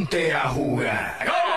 ponte a jugar.